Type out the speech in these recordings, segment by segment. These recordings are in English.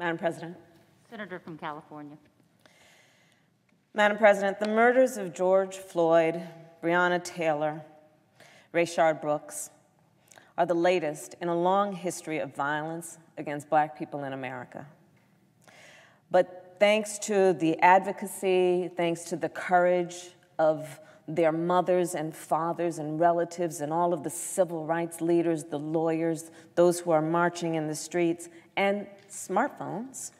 Madam President. Senator from California. Madam President, the murders of George Floyd, Breonna Taylor, Rayshard Brooks are the latest in a long history of violence against black people in America. But thanks to the advocacy, thanks to the courage of their mothers and fathers and relatives and all of the civil rights leaders, the lawyers, those who are marching in the streets, and smartphones,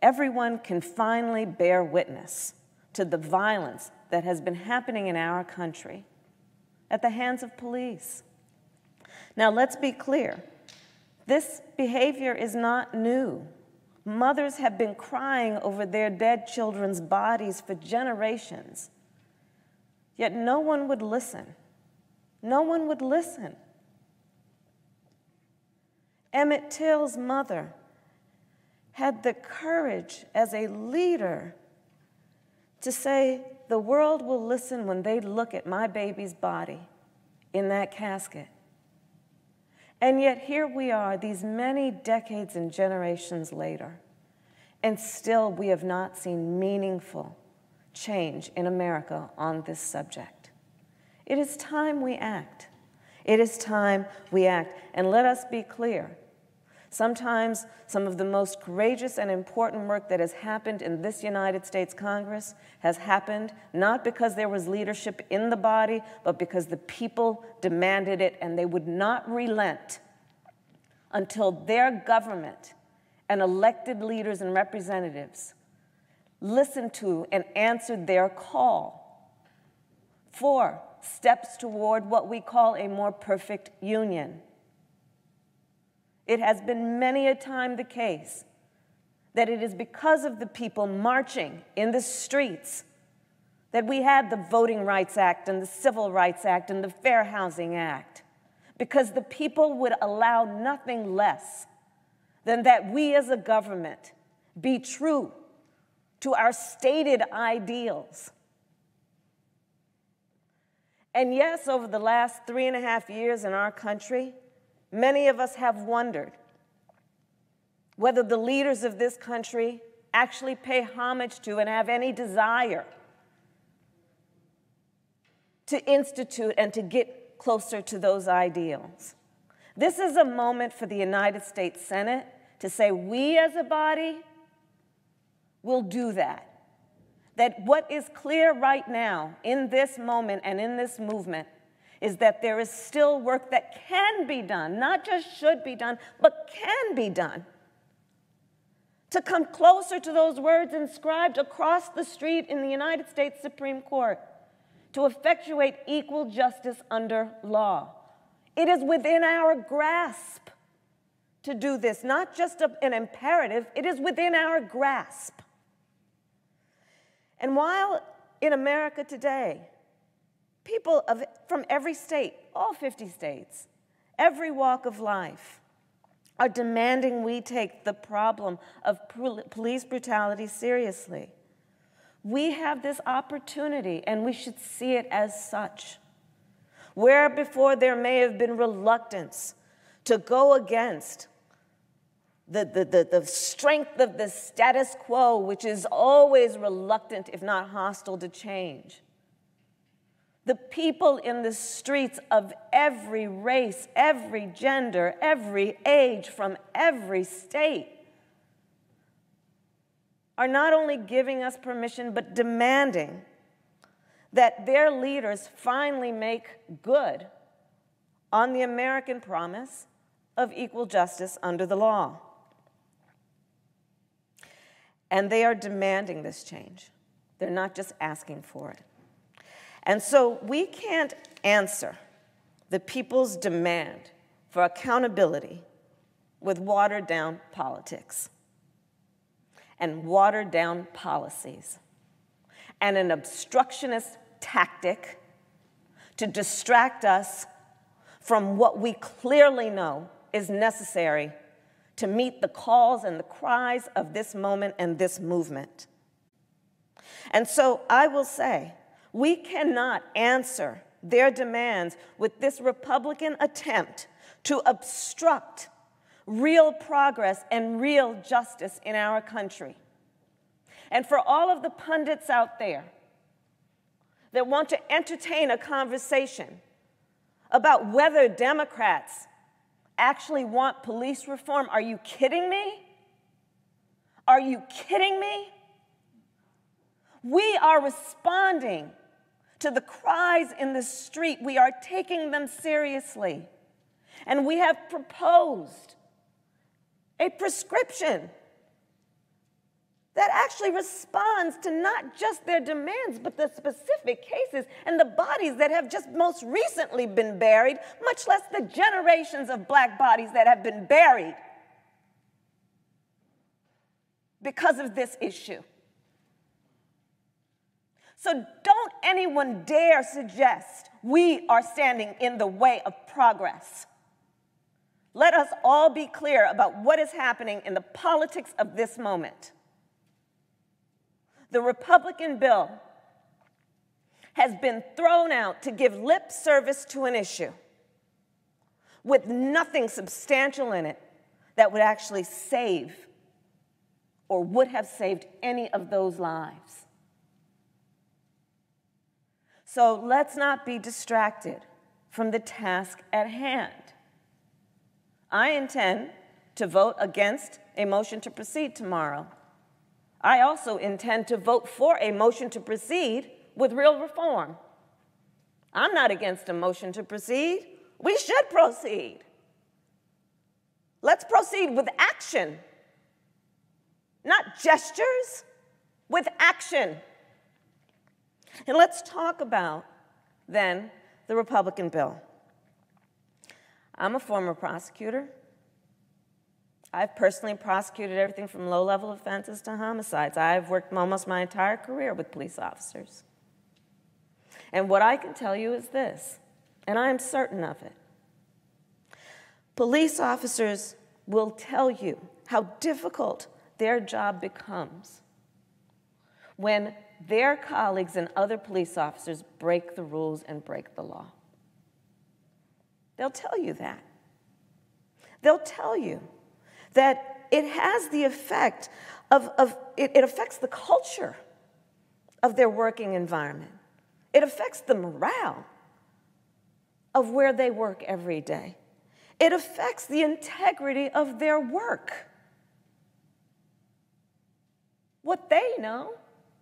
everyone can finally bear witness to the violence that has been happening in our country at the hands of police. Now, let's be clear this behavior is not new. Mothers have been crying over their dead children's bodies for generations. Yet no one would listen. No one would listen. Emmett Till's mother had the courage as a leader to say, The world will listen when they look at my baby's body in that casket. And yet, here we are, these many decades and generations later, and still we have not seen meaningful change in America on this subject. It is time we act. It is time we act. And let us be clear Sometimes some of the most courageous and important work that has happened in this United States Congress has happened not because there was leadership in the body, but because the people demanded it and they would not relent until their government and elected leaders and representatives listened to and answered their call For, steps toward what we call a more perfect union. It has been many a time the case that it is because of the people marching in the streets that we had the Voting Rights Act and the Civil Rights Act and the Fair Housing Act, because the people would allow nothing less than that we as a government be true to our stated ideals. And yes, over the last three and a half years in our country, Many of us have wondered whether the leaders of this country actually pay homage to and have any desire to institute and to get closer to those ideals. This is a moment for the United States Senate to say, we as a body will do that. That what is clear right now in this moment and in this movement is that there is still work that can be done, not just should be done, but can be done. To come closer to those words inscribed across the street in the United States Supreme Court, to effectuate equal justice under law. It is within our grasp to do this, not just an imperative, it is within our grasp. And while in America today, People of, from every state, all 50 states, every walk of life, are demanding we take the problem of police brutality seriously. We have this opportunity, and we should see it as such. Where before there may have been reluctance to go against the, the, the, the, strength of the status quo, which is always reluctant, if not hostile, to change. The people in the streets of every race, every gender, every age, from every state are not only giving us permission, but demanding that their leaders finally make good on the American promise of equal justice under the law. And they are demanding this change. They're not just asking for it. And so we can't answer the people's demand for accountability with watered down politics and watered down policies and an obstructionist tactic to distract us from what we clearly know is necessary to meet the calls and the cries of this moment and this movement. And so I will say, we cannot answer their demands with this Republican attempt to obstruct real progress and real justice in our country. And for all of the pundits out there that want to entertain a conversation about whether Democrats actually want police reform, are you kidding me? Are you kidding me? We are responding to the cries in the street. We are taking them seriously. And we have proposed a prescription that actually responds to not just their demands, but the specific cases and the bodies that have just most recently been buried, much less the generations of black bodies that have been buried because of this issue. So don't anyone dare suggest we are standing in the way of progress. Let us all be clear about what is happening in the politics of this moment. The Republican bill has been thrown out to give lip service to an issue with nothing substantial in it that would actually save or would have saved any of those lives. So let's not be distracted from the task at hand. I intend to vote against a motion to proceed tomorrow. I also intend to vote for a motion to proceed with real reform. I'm not against a motion to proceed. We should proceed. Let's proceed with action, not gestures, with action. And let's talk about then the Republican bill. I'm a former prosecutor. I've personally prosecuted everything from low level offenses to homicides. I've worked almost my entire career with police officers. And what I can tell you is this, and I am certain of it police officers will tell you how difficult their job becomes when their colleagues and other police officers break the rules and break the law. They'll tell you that. They'll tell you that it has the effect of, of it, it affects the culture of their working environment. It affects the morale of where they work every day. It affects the integrity of their work. What they know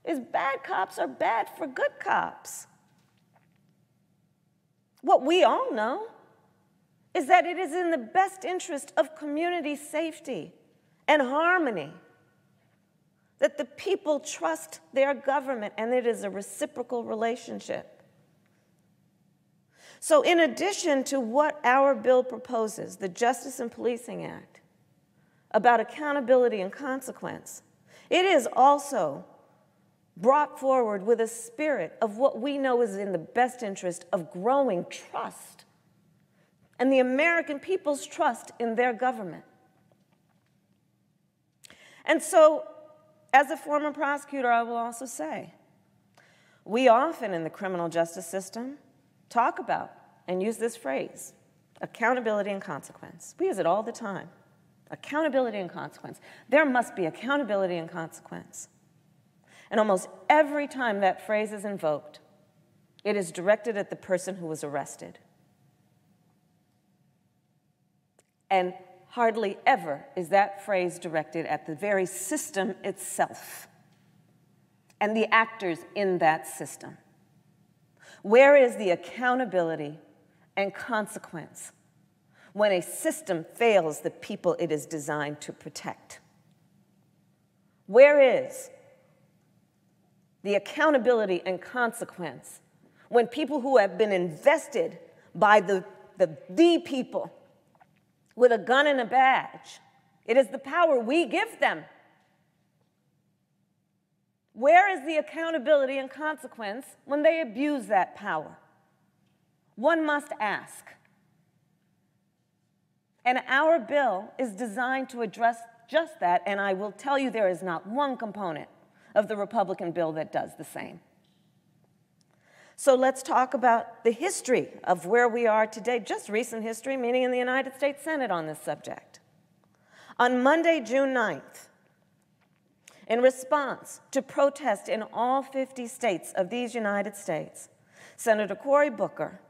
is bad cops are bad for good cops. What we all know is that it is in the best interest of community safety and harmony that the people trust their government and it is a reciprocal relationship. So, in addition to what our bill proposes, the Justice and Policing Act, about accountability and consequence, it is also brought forward with a spirit of what we know is in the best interest of growing trust and the American people's trust in their government. And so, as a former prosecutor, I will also say we often in the criminal justice system talk about and use this phrase accountability and consequence. We use it all the time. Accountability and consequence. There must be accountability and consequence. And almost every time that phrase is invoked, it is directed at the person who was arrested. And hardly ever is that phrase directed at the very system itself and the actors in that system. Where is the accountability and consequence when a system fails the people it is designed to protect? Where is the accountability and consequence when people who have been invested by the, the, the people with a gun and a badge, it is the power we give them. Where is the accountability and consequence when they abuse that power? One must ask. And our bill is designed to address just that, and I will tell you there is not one component of the Republican bill that does the same. So let's talk about the history of where we are today, just recent history, meaning in the United States Senate on this subject. On Monday, June 9th, in response to protests in all 50 states of these United States, Senator Cory Booker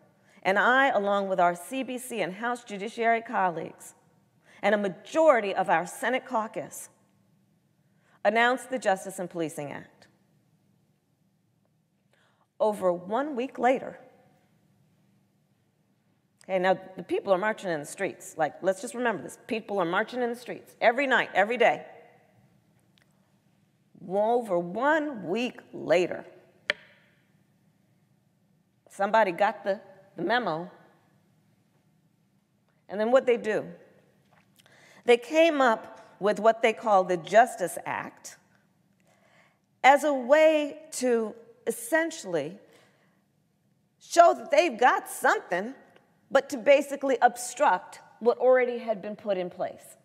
and I, along with our CBC and House Judiciary colleagues, and a majority of our Senate caucus, announced the Justice and Policing Act. Over one week later, okay, now the people are marching in the streets. Like, let's just remember this people are marching in the streets every night, every day. Over one week later, somebody got the, the memo, and then what they do? They came up with what they call the Justice Act as a way to essentially show that they've got something, but to basically obstruct what already had been put in place.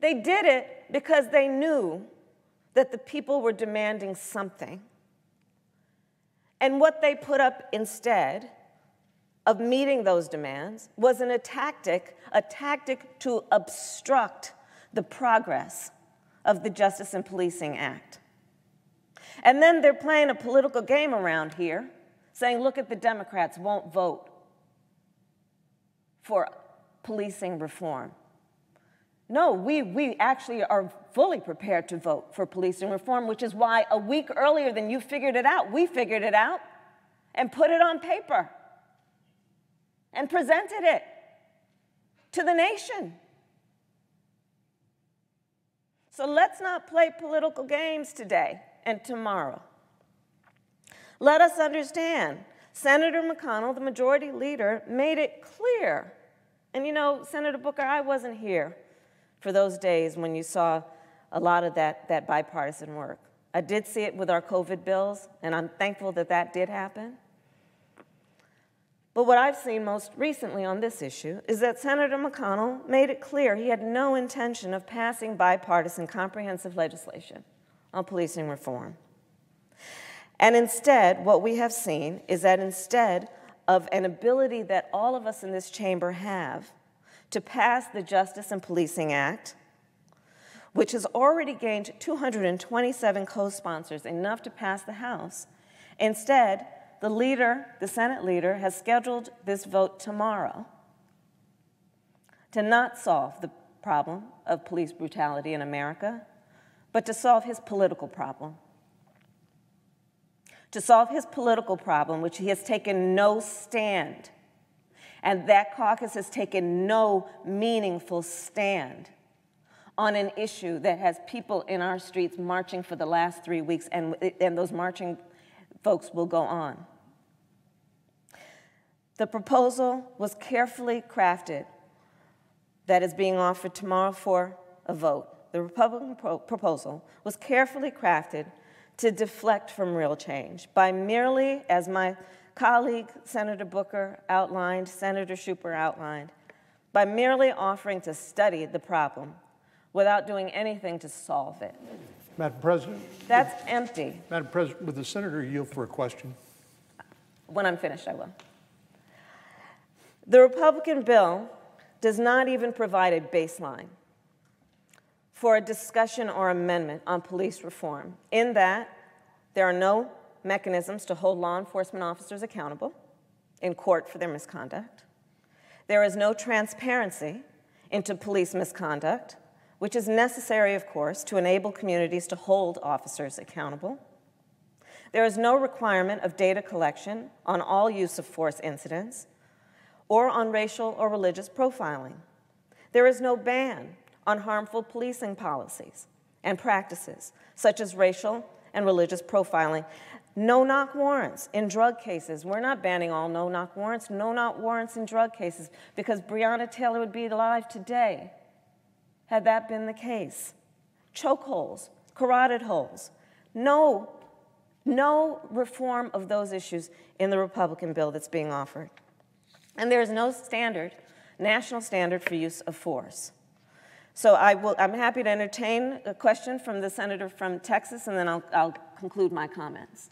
They did it because they knew that the people were demanding something. And what they put up instead of meeting those demands was an, a tactic, a tactic to obstruct the progress of the Justice and Policing Act. And then they're playing a political game around here, saying, look at the Democrats won't vote for policing reform. No, we, we actually are fully prepared to vote for policing reform, which is why a week earlier than you figured it out, we figured it out and put it on paper and presented it to the nation. So let's not play political games today and tomorrow. Let us understand Senator McConnell, the majority leader, made it clear. And you know, Senator Booker, I wasn't here for those days when you saw a lot of that, that bipartisan work. I did see it with our COVID bills, and I'm thankful that that did happen. But what I've seen most recently on this issue is that Senator McConnell made it clear he had no intention of passing bipartisan comprehensive legislation on policing reform. And instead, what we have seen is that instead of an ability that all of us in this chamber have to pass the Justice and Policing Act, which has already gained 227 co sponsors, enough to pass the House, instead, the leader, the Senate leader, has scheduled this vote tomorrow to not solve the problem of police brutality in America, but to solve his political problem. To solve his political problem, which he has taken no stand. And that caucus has taken no meaningful stand on an issue that has people in our streets marching for the last three weeks, and, and those marching folks will go on. The proposal was carefully crafted that is being offered tomorrow for a vote. The Republican pro proposal was carefully crafted to deflect from real change by merely, as my colleague Senator Booker outlined, Senator Schumer outlined, by merely offering to study the problem without doing anything to solve it. Madam President? That's empty. Madam President, would the senator yield for a question? When I'm finished, I will. The Republican bill does not even provide a baseline for a discussion or amendment on police reform, in that there are no mechanisms to hold law enforcement officers accountable in court for their misconduct. There is no transparency into police misconduct, which is necessary, of course, to enable communities to hold officers accountable. There is no requirement of data collection on all use of force incidents or on racial or religious profiling. There is no ban on harmful policing policies and practices, such as racial and religious profiling. No knock warrants in drug cases. We're not banning all no knock warrants, no knock warrants in drug cases, because Breonna Taylor would be alive today had that been the case. Chokeholds, carotid holds. No, no reform of those issues in the Republican bill that's being offered. And there is no standard, national standard for use of force. So I will, I'm happy to entertain a question from the senator from Texas, and then I'll, I'll conclude my comments.